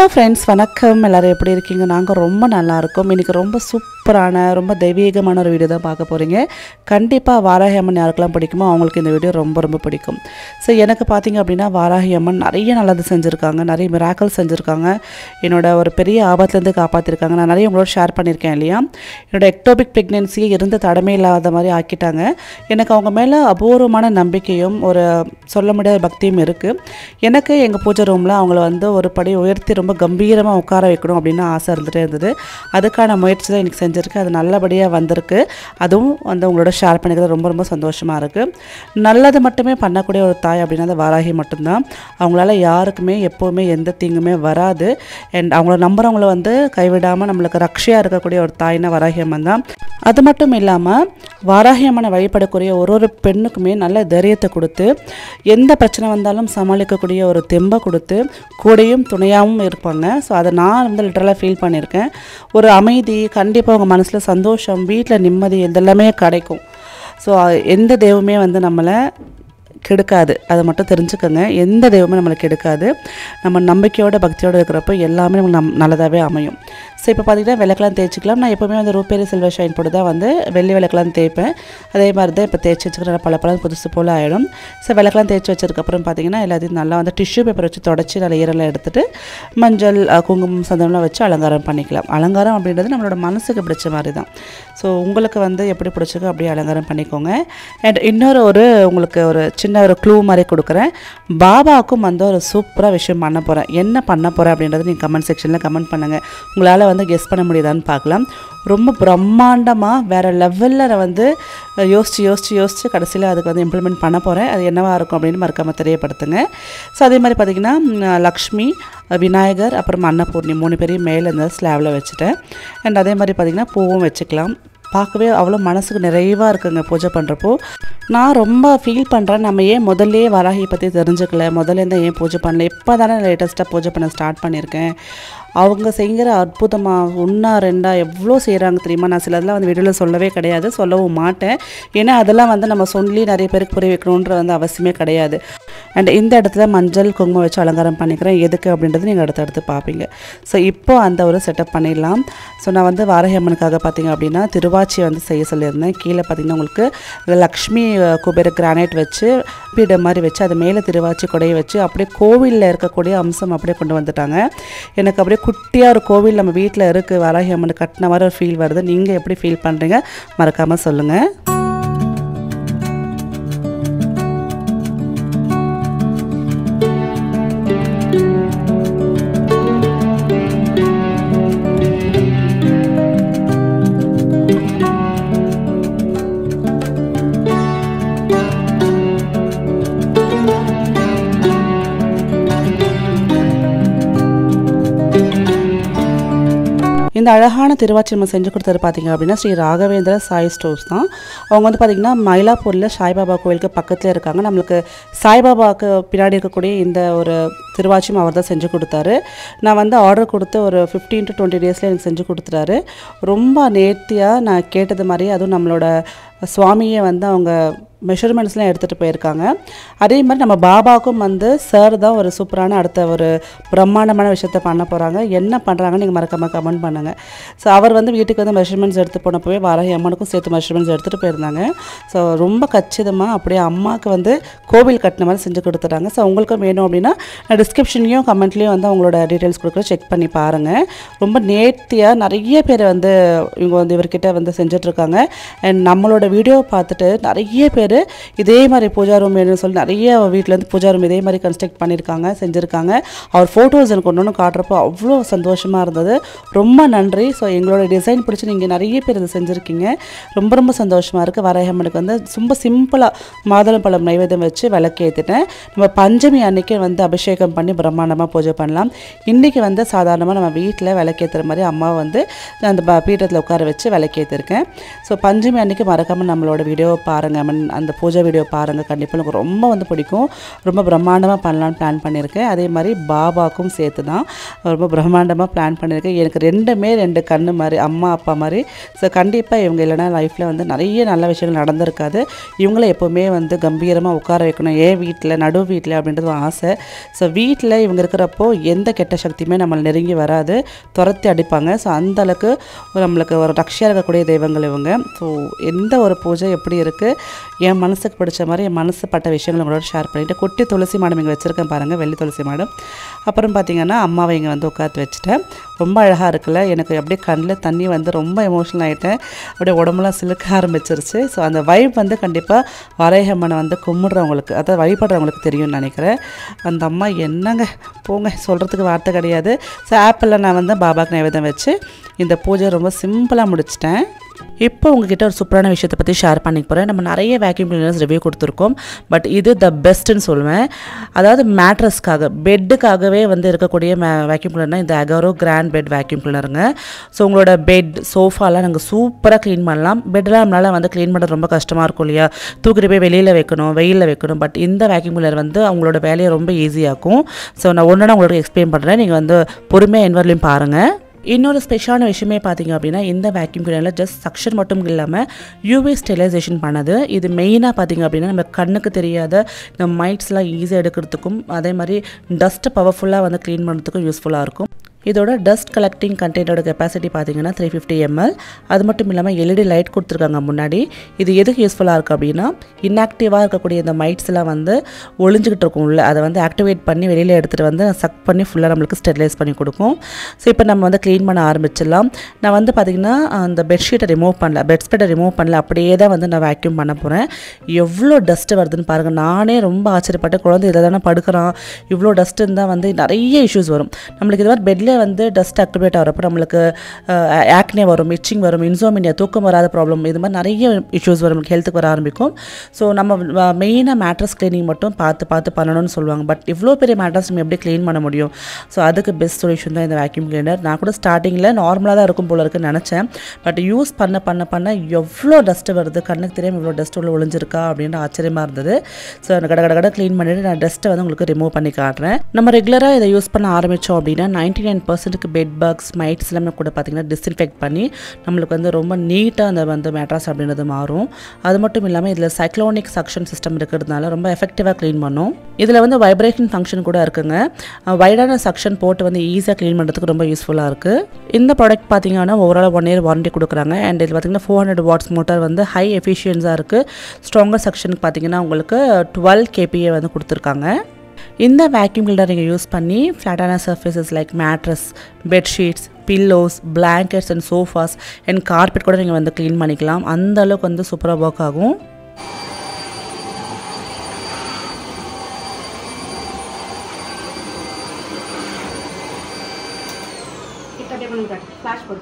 Hello friends வணக்கம். எல்லோரும் எப்படி இருக்கீங்க? நாங்கள் ரொம்ப நல்லாயிருக்கோம் இன்றைக்கி ரொம்ப சூப்பரான ரொம்ப தெய்வீகமான ஒரு வீடியோ தான் பார்க்க போகிறீங்க கண்டிப்பாக வாராகி அம்மன் யாருக்கெல்லாம் பிடிக்குமோ அவங்களுக்கு இந்த வீடியோ ரொம்ப ரொம்ப பிடிக்கும். ஸோ எனக்கு பார்த்தீங்க அப்படின்னா வாராகி அம்மன் நிறைய நல்லது செஞ்சுருக்காங்க. நிறைய மிராக்கல் செஞ்சுருக்காங்க. என்னோட ஒரு பெரிய ஆபத்துலேருந்து காப்பாற்றிருக்காங்க நான் நிறைய உங்களோட ஷேர் பண்ணியிருக்கேன் இல்லையா? என்னோட எக்டோபிக் ப்ரெக்னென்சியை இருந்த தடமே இல்லாத மாதிரி ஆக்கிட்டாங்க. எனக்கு அவங்க மேலே அபூர்வமான நம்பிக்கையும் ஒரு சொல்ல முடியாத பக்தியும் இருக்குது எனக்கு எங்கள் பூஜை ரூமில் அவங்கள வந்து ஒரு படி உயர்த்தி ரொம்ப ரொம்ப கம்பீரமாக உட்கார வைக்கணும் அப்படின்னு ஆசை இருந்துகிட்டே இருந்தது. அதுக்கான முயற்சி தான் எனக்கு செஞ்சுருக்கேன் அது நல்லபடியாக வந்திருக்கு. அதுவும் வந்து உங்களோட ஷேர் பண்ணிக்கிறது ரொம்ப ரொம்ப சந்தோஷமாக இருக்குது நல்லது மட்டுமே பண்ணக்கூடிய ஒரு தாய் அப்படின்னா அது வாராகி மட்டும்தான். அவங்களால யாருக்குமே எப்போவுமே எந்த தீங்குமே வராது. அண்ட் அவங்கள நம்புறவங்கள வந்து கைவிடாமல் நம்மளுக்கு ரக்ஷையாக இருக்கக்கூடிய ஒரு தாய்னா வாராகி அம்மன் தான். அது மட்டும் இல்லாமல் வாராகி அம்மனை வழிபடக்கூடிய ஒரு ஒரு பெண்ணுக்குமே நல்ல தைரியத்தை கொடுத்து எந்த பிரச்சனை வந்தாலும் சமாளிக்கக்கூடிய ஒரு தெம்பை கொடுத்து கூடையும் துணையாகவும் இருப்பாங்க ஸோ அதை நான் வந்து லிட்டரலாக ஃபீல் பண்ணியிருக்கேன். ஒரு அமைதி கண்டிப்பாக உங்கள் மனசில் சந்தோஷம் வீட்டில் நிம்மதி இதெல்லாமே கிடைக்கும். ஸோ எந்த தெய்வமே வந்து நம்மளை கெடுக்காது. அதை மட்டும் தெரிஞ்சுக்கோங்க. எந்த தெய்வமே நம்மளை கெடுக்காது. நம்ம நம்பிக்கையோட பக்தியோடு இருக்கிறப்போ எல்லாமே நமக்கு நம் நல்லதாகவே அமையும். ஸோ இப்போ பார்த்தீங்கன்னா விளக்கெலாம் தேய்ச்சிக்கலாம். நான் எப்போவுமே வந்து ரூபேரி சில்வர் ஷைன் போட்டு தான் வந்து வெள்ளி விளக்கெலாம் தேய்ப்பேன். அதே மாதிரி தான் இப்போ தேய்ச்சி வச்சுக்கிற பல பழம் புதுசு போல் ஆகிடும் ஸோ விளக்கெல்லாம் தேய்ச்சி வச்சதுக்கப்புறம் பார்த்தீங்கன்னா எல்லாத்தையும் நல்லா வந்து டிஷ்யூ பேப்பர் வச்சு தொடச்சி நல்லா ஈரெல்லாம் எடுத்துகிட்டு மஞ்சள் குங்குமம் சந்தனம்லாம் வச்சு அலங்காரம் பண்ணிக்கலாம். அலங்காரம் அப்படின்றது நம்மளோட மனசுக்கு பிடிச்ச மாதிரி தான். ஸோ உங்களுக்கு வந்து எப்படி பிடிச்சிக்கோ அப்படியே அலங்காரம் பண்ணிக்கோங்க. அண்ட் இன்னொரு ஒரு உங்களுக்கு ஒரு சின்ன ஒரு க்ளூ மாதிரி கொடுக்குறேன். பாபாவுக்கும் வந்து ஒரு சூப்பராக விஷயம் பண்ண போகிறேன் என்ன பண்ண போகிறேன் அப்படின்றத நீங்கள் கமெண்ட் செக்ஷனில் கமெண்ட் பண்ணுங்கள் உங்களால் வந்து கெஸ் பண்ண முடியுதான்னு பார்க்கலாம். ரொம்ப பிரம்மாண்டமாக வேறு லெவலில் நான் வந்து யோசித்து யோசித்து யோசித்து கடைசியில் அதுக்கு வந்து இம்ப்ளிமெண்ட் பண்ண போகிறேன் அது என்னவாக இருக்கும் அப்படின்னு மறக்காமல் தெரியப்படுத்துங்க. ஸோ அதே மாதிரி பார்த்திங்கன்னா லக்ஷ்மி விநாயகர் அப்புறம் அன்னபூர்ணி மூணு பேரையும் மேலே இந்த ஸ்லாவில் வச்சுட்டேன். அண்ட் அதே மாதிரி பார்த்திங்கன்னா பூவும் வச்சுக்கலாம். பார்க்கவே அவ்வளோ மனசுக்கு நிறைவாக இருக்குங்க பூஜை பண்ணுறப்போ நான் ரொம்ப ஃபீல் பண்ணுறேன் நம்ம ஏன் முதல்லே வராகியை பற்றி தெரிஞ்சுக்கல? முதல்ல இருந்தால் ஏன் பூஜை பண்ணல? இப்போ தானே லேட்டஸ்ட்டாக பூஜை பண்ண ஸ்டார்ட் பண்ணியிருக்கேன். அவங்க செய்கிற அற்புதமாக ஒன்றா ரெண்டா எவ்வளோ செய்கிறாங்க தெரியுமா? நான் சிலதெல்லாம் வந்து வீடியோவில் சொல்லவே கிடையாது சொல்லவும் மாட்டேன். ஏன்னா அதெல்லாம் வந்து நம்ம சொல்லி நிறைய பேருக்கு புரிய வைக்கணுன்ற வந்து அவசியமே கிடையாது. அண்ட் இந்த இடத்துல மஞ்சள் குங்குமம் வச்சு அலங்காரம் பண்ணிக்கிறேன். எதுக்கு அப்படின்றது நீங்கள் அடுத்தடுத்து பார்ப்பீங்க. ஸோ இப்போ அந்த ஒரு செட்டப் பண்ணிடலாம். ஸோ நான் வந்து வாரகி அம்மனுக்காக பார்த்தீங்க அப்படின்னா திருவாச்சி வந்து செய்ய சொல்லியிருந்தேன். கீழே பார்த்தீங்கன்னா உங்களுக்கு லக்ஷ்மி குபேர கிரானைட் வச்சு பீடை மாதிரி வச்சு அது மேலே திருவாச்சி கொடையை வச்சு அப்படியே கோவிலில் இருக்கக்கூடிய அம்சம் அப்படியே கொண்டு வந்துட்டாங்க. எனக்கு அப்படியே குட்டியாக ஒரு கோவில் நம்ம வீட்டில் இருக்குது வராகி அம்மன் கட்டின மாதிரி ஒரு ஃபீல் வருது. நீங்கள் எப்படி ஃபீல் பண்ணுறீங்க மறக்காமல் சொல்லுங்கள் இந்த அழகான திருவாச்சி நம்ம செஞ்சு கொடுத்தது பார்த்தீங்க அப்படின்னா ஸ்ரீ ராகவேந்திர சாய் ஸ்டோர்ஸ் தான். அவங்க வந்து பார்த்திங்கன்னா மயிலாப்பூரில் சாய்பாபா கோவிலுக்கு பக்கத்தில் இருக்காங்க. நம்மளுக்கு சாய்பாபாவுக்கு பின்னாடி இருக்கக்கூடிய இந்த ஒரு திருவாச்சியும் அவர் தான் செஞ்சு கொடுத்தாரு. நான் வந்து ஆர்டர் கொடுத்து ஒரு ஃபிஃப்டீன் டு டுவெண்ட்டி டேஸில் எனக்கு செஞ்சு கொடுத்துட்டாரு. ரொம்ப நேர்த்தியாக நான் கேட்டது மாதிரி அதுவும் நம்மளோட சுவாமியை வந்து அவங்க மெஷர்மெண்ட்ஸ்லாம் எடுத்துகிட்டு போயிருக்காங்க. அதே மாதிரி நம்ம பாபாவுக்கும் வந்து சார் தான் ஒரு சூப்பரான அடுத்த ஒரு பிரம்மாண்டமான விஷயத்த பண்ண போகிறாங்க என்ன பண்ணுறாங்கன்னு நீங்கள் மறக்காமல் கமெண்ட் பண்ணுங்கள் ஸோ அவர் வந்து வீட்டுக்கு வந்து மெஷர்மெண்ட்ஸ் எடுத்து போனப்போவே வாராகி அம்மனுக்கும் சேர்த்து மெஷர்மெண்ட்ஸ் எடுத்துகிட்டு போயிருந்தாங்க. ஸோ ரொம்ப கச்சிதமாக அப்படியே அம்மாவுக்கு வந்து கோவில் கட்டின மாதிரி செஞ்சு கொடுத்துட்டாங்க. ஸோ உங்களுக்கும் வேணும் அப்படின்னா நான் டிஸ்கிரிப்ஷன்லேயும் கமெண்ட்லேயும் வந்து அவங்களோட டீட்டெயில்ஸ் கொடுக்குற செக் பண்ணி பாருங்கள் ரொம்ப நேர்த்தியாக நிறைய பேர் வந்து இவங்க வந்து இவர்கிட்ட வந்து செஞ்சிட்ருக்காங்க அண்ட் நம்மளோட வீடியோ பார்த்துட்டு நிறைய பேர் இதே மாதிரி பூஜா ரூம் வேணும்னு சொல்லி நிறைய வீட்டிலேருந்து பூஜா ரூம் இதே மாதிரி கன்ஸ்ட்ரக்ட் பண்ணியிருக்காங்க செஞ்சுருக்காங்க. அவர் ஃபோட்டோஸ் எனக்கு ஒன்று காட்டுறப்போ அவ்வளோ சந்தோஷமாக இருந்தது. ரொம்ப நன்றி. ஸோ எங்களோட டிசைன் பிடிச்சி நீங்கள் நிறைய பேர் இதை செஞ்சுருக்கீங்க. ரொம்ப ரொம்ப சந்தோஷமாக இருக்குது வரையம்மனுக்கு வந்து ரொம்ப சிம்பிளாக மாதுளம்பழம் நைவேதம் வச்சு விளக்கு ஏற்றிட்டேன் நம்ம பஞ்சமி அன்றைக்கே வந்து அபிஷேகம் பண்ணி பிரம்மாண்டமாக பூஜை பண்ணலாம். இன்றைக்கி வந்து சாதாரணமாக நம்ம வீட்டில் விளக்கேற்றுற மாதிரி அம்மா வந்து அந்த ப- பீட்டத்தில் உட்கார வச்சு விளக்கேற்றிருக்கேன் ஸோ பஞ்சமி அன்னைக்கு மறக்காமல் நம்மளோட வீடியோவை பாருங்கள் அந்த பூஜை வீடியோ பாருங்கள் கண்டிப்பாக எனக்கு ரொம்ப வந்து பிடிக்கும். ரொம்ப பிரம்மாண்டமாக பண்ணலான்னு பிளான் பண்ணியிருக்கேன் அதே மாதிரி பாபாக்கும் சேர்த்து தான் ரொம்ப பிரம்மாண்டமாக பிளான் பண்ணியிருக்கேன் எனக்கு ரெண்டுமே ரெண்டு கண்ணு மாதிரி அம்மா அப்பா மாதிரி. ஸோ கண்டிப்பாக இவங்க இல்லைனா லைஃப்பில் வந்து நிறைய நல்ல விஷயங்கள் நடந்திருக்காது. இவங்கள எப்போவுமே வந்து கம்பீரமாக உட்கார வைக்கணும். ஏன் வீட்டில் நடு வீட்டில் அப்படின்றது ஒரு ஆசை. ஸோ வீட்டில் இவங்க இருக்கிறப்போ எந்த கெட்ட சக்தியுமே நம்மளை நெருங்கி வராது. துரத்தி அடிப்பாங்க. ஸோ அந்த அளவுக்கு நம்மளுக்கு ஒரு ரக்ஷியாக இருக்கக்கூடிய தெய்வங்கள் இவங்க. ஸோ எந்த ஒரு பூஜை எப்படி இருக்குது என் மனசுக்கு பிடிச்ச மாதிரி என் மனசு பட்ட விஷயங்களை உங்களோட ஷேர் பண்ணிவிட்டு குட்டி துளசி மாடம் இங்கே வச்சுருக்கேன் பாருங்கள் வெள்ளி துளசி மாடம். அப்புறம் பார்த்திங்கன்னா அம்மாவை இங்கே வந்து உட்காந்து வச்சுட்டேன். ரொம்ப அழகாக இருக்குல்ல எனக்கு அப்படியே கண்ணில் தண்ணி வந்து ரொம்ப எமோஷனல் ஆகிட்டேன் அப்படியே உடம்புலாம் சிலுக்க ஆரம்பிச்சிருச்சு. ஸோ அந்த வைப் வந்து கண்டிப்பாக வரையம்மனை வந்து கும்பிட்றவங்களுக்கு அதாவது வழிபடுறவங்களுக்கு தெரியும்னு நினைக்கிறேன். அந்த அம்மா என்னங்க? போங்க சொல்கிறதுக்கு வார்த்தை கிடையாது. ஸோ ஆப்பிளில் நான் வந்து பாபாக்கு நைவேதம் வச்சு இந்த பூஜை ரொம்ப சிம்பிளாக முடிச்சிட்டேன். இப்போ உங்ககிட்ட ஒரு சூப்பரான விஷயத்தை பற்றி ஷேர் பண்ணிக்க போகிறேன் நம்ம நிறைய வேக்யூம் கிளீனர்ஸ் ரிவ்யூ கொடுத்துருக்கோம். பட் இது த பெஸ்ட்டுன்னு சொல்லுவேன் அதாவது மேட்ரஸ்க்காக பெட்டுக்காகவே வந்து இருக்கக்கூடிய மே வேக்யூம் கிளீனர் இந்த அகரோ கிராண்ட் பெட் வேக்யூம் கிளீனருங்க ஸோ உங்களோட பெட் சோஃபாலாம் நாங்கள் சூப்பராக க்ளீன் பண்ணலாம். பெட்லாம் நம்மளால் வந்து க்ளீன் பண்ணுறது ரொம்ப கஷ்டமாக இருக்கும் இல்லையா? தூக்கிட்டு போய் வெளியில் வைக்கணும் வெயிலில் வைக்கணும். பட் இந்த வேக்யூம் கிளீனர் வந்து அவங்களோட வேலையை ரொம்ப ஈஸியாக்கும் ஸோ நான் ஒன்று உங்களுக்கு எக்ஸ்பிளைன் பண்ணுறேன் நீங்கள் வந்து பொறுமையாக என்வர்லையும் பாருங்கள் இன்னொரு ஸ்பெஷலான விஷயமே பார்த்தீங்க அப்படின்னா இந்த வேக்யூம் கிளீனரில் ஜஸ்ட் சக்ஷன் மட்டும் இல்லாமல் யூவி ஸ்டெலைசேஷன் பண்ணது. இது மெயினாக பார்த்தீங்க அப்படின்னா நம்ம கண்ணுக்கு தெரியாத இந்த மைட்ஸ்லாம் ஈஸியாக எடுக்கிறதுக்கும் அதே மாதிரி டஸ்ட்டை பவர்ஃபுல்லாக வந்து க்ளீன் பண்ணுறதுக்கும் யூஸ்ஃபுல்லாக இருக்கும். இதோட டஸ்ட் கலெக்டிங் கண்டெய்னரோட கெப்பாசிட்டி பார்த்தீங்கன்னா த்ரீ ஃபிஃப்டி எம்எல் அது மட்டும் இல்லாமல் எல்இடி லைட் கொடுத்துருக்காங்க முன்னாடி. இது எதுக்கு யூஸ்ஃபுல்லாக இருக்குது அப்படின்னா இன்ஆக்டிவாக இருக்கக்கூடிய இந்த மைட்ஸ்லாம் வந்து ஒளிஞ்சிக்கிட்டு இருக்கும் உள்ள. அதை வந்து ஆக்டிவேட் பண்ணி வெளியில் எடுத்துகிட்டு வந்து சக் பண்ணி ஃபுல்லாக நம்மளுக்கு ஸ்டெரிலைஸ் பண்ணி கொடுக்கும். ஸோ இப்போ நம்ம வந்து க்ளீன் பண்ண ஆரம்பிச்சிடலாம். நான் வந்து பார்த்திங்கன்னா அந்த பெட்ஷீட்டை ரிமூவ் பண்ணல. பெட் ஸ்பெட்டை ரிமூவ் பண்ணல. அப்படியே தான் வந்து நான் வேக்யூம் பண்ண போகிறேன் எவ்வளோ டஸ்ட்டு வருதுன்னு பாருங்கள் நானே ரொம்ப ஆச்சரியப்பட்டு குழந்தை இதில் தானே படுக்கிறான். இவ்வளோ டஸ்ட்டு இருந்தால் வந்து நிறைய இஷ்யூஸ் வரும். நம்மளுக்கு இது மாதிரி பெட்டில் வந்து டஸ்ட் அக்டிவேட் ஆகிறப்ப நம்மளுக்கு ஆக்னே வரும் இச்சிங் வரும் இன்சோமினியா தூக்கம் வராத ப்ராப்ளம் இது மாதிரி நிறைய இஷ்யூஸ் வரும் ஹெல்த்துக்கு வர ஆரம்பிக்கும். ஸோ நம்ம மெயினாக மேட்ரஸ் க்ளீனிங் மட்டும் பார்த்து பார்த்து பண்ணணும்னு சொல்லுவாங்க. பட் இவ்வளோ பெரிய மேட்ரஸ் நம்ம எப்படி க்ளீன் பண்ண முடியும்? ஸோ அதுக்கு பெஸ்ட் சொல்யூஷன் தான் இந்த வேக்யூம் கிளீனர் நான் கூட ஸ்டார்டிங்கில் நார்மலாக தான் இருக்கும் போல இருக்குன்னு நினச்சேன். பட் யூஸ் பண்ண பண்ண பண்ண எவ்வளோ டஸ்ட்டு வருது? கண்ணுக்கு தெரியாமல் இவ்வளோ டஸ்ட் உள்ள ஒளிஞ்சிருக்கா? அப்படின்னு ஆச்சரியமாக இருந்தது. ஸோ அந்த கடை கடை கடை க்ளீன் பண்ணிவிட்டு நான் டஸ்ட்டை வந்து உங்களுக்கு ரிமூவ் பண்ணி காட்டுறேன். நம்ம ரெகுலராக இதை யூஸ் பண்ண ஆரம்பித்தோம் அப்படின்னா நைன்டி நைன் பர்சன்ட்டுக்கு பெட் பக்ஸ் மைட்ஸ் எல்லாமே கூட பார்த்திங்கன்னா டிஸ்இன்ஃபெக்ட் பண்ணி நம்மளுக்கு வந்து ரொம்ப நீட்டாக அந்த வந்து மேட்ராஸ் அப்படின்றது மாறும். அது மட்டும் இல்லாமல் இதில் சைக்ளோனிக் சக்ஷன் சிஸ்டம் இருக்கிறதுனால ரொம்ப எஃபெக்டிவாக க்ளீன் பண்ணும். இதில் வந்து வைப்ரேஷன் ஃபங்க்ஷன் கூட இருக்குங்க. வைடான சக்ஷன் போட்டு வந்து ஈஸியாக க்ளீன் பண்ணுறதுக்கு ரொம்ப யூஸ்ஃபுல்லாக இருக்குது இந்த ப்ராடக்ட் பார்த்தீங்கன்னா ஓவரால் ஒன் இயர் வாரண்டி கொடுக்குறாங்க. அண்ட் இது பார்த்தீங்கன்னா ஃபோர் ஹண்ட்ரட் வாட்ஸ் மோட்டார் வந்து ஹை எஃபிஷியன்ஸாக இருக்குது ஸ்ட்ராங்கர் செக்ஷனுக்கு பார்த்தீங்கன்னா உங்களுக்கு டுவெல் கேபிஏ வந்து கொடுத்துருக்காங்க. இந்த வேக்யூம் கிளீனர் நீங்கள் யூஸ் பண்ணி ஃப்ளாட்டான surfaces like mattress bedsheets pillows blankets and sofas and carpet கூட நீங்கள் வந்து க்ளீன் பண்ணிக்கலாம். அந்த அளவுக்கு வந்து சூப்பராக ஒர்க் ஆகும். ஃப்ளாஷ் போடு.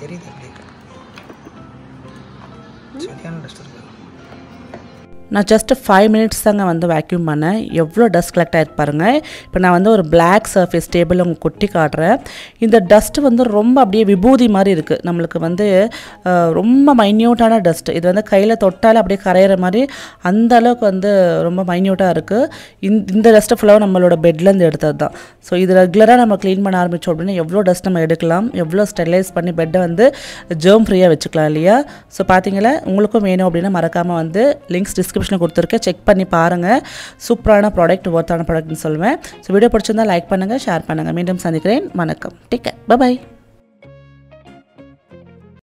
தெரியுது எப்படி சரியான டஸ்ட் இருக்கு. நான் ஜஸ்ட் ஃபைவ் மினிட்ஸ் தாங்க வந்து வேக்யூம் பண்ணேன். எவ்வளோ டஸ்ட் கலெக்ட் ஆகிருக்கு பாருங்கள் இப்போ நான் வந்து ஒரு பிளாக் சர்ஃபேஸ் டேபிள் உங்களுக்கு கொட்டி காட்டுறேன். இந்த டஸ்ட்டு வந்து ரொம்ப அப்படியே விபூதி மாதிரி இருக்குது நம்மளுக்கு வந்து ரொம்ப மைன்யூட்டான டஸ்ட் இது வந்து கையில் தொட்டால் அப்படியே கரையிற மாதிரி அந்த அளவுக்கு வந்து ரொம்ப மைன்யூட்டாக இருக்குது இந்த இந்த டஸ்ட்டை ஃபுல்லாக நம்மளோட பெட்லேருந்து எடுத்தது தான். ஸோ இது ரெகுலராக நம்ம க்ளீன் பண்ண ஆரம்பித்தோம் அப்படின்னா எவ்வளோ டஸ்ட் நம்ம எடுக்கலாம் எவ்வளோ ஸ்டெரிலைஸ் பண்ணி பெட்டை வந்து ஜேர்ம் ஃப்ரீயாக வச்சுக்கலாம் இல்லையா? ஸோ பார்த்தீங்களா உங்களுக்கும் வேணும் அப்படின்னா மறக்காமல் வந்து லிங்க்ஸ் டிஸ்கிரிப்ஷனில் கொடுத்துருக்கேன். செக் பண்ணி பாருங்கள் சூப்பரான ப்ராடக்ட் ஒர்த்தான ப்ராடக்ட்னு சொல்லுவேன். ஸோ வீடியோ பிடிச்சிருந்தா லைக் பண்ணுங்கள் ஷேர் பண்ணுங்கள் மீண்டும் சந்திக்கிறேன். வணக்கம். Take care bye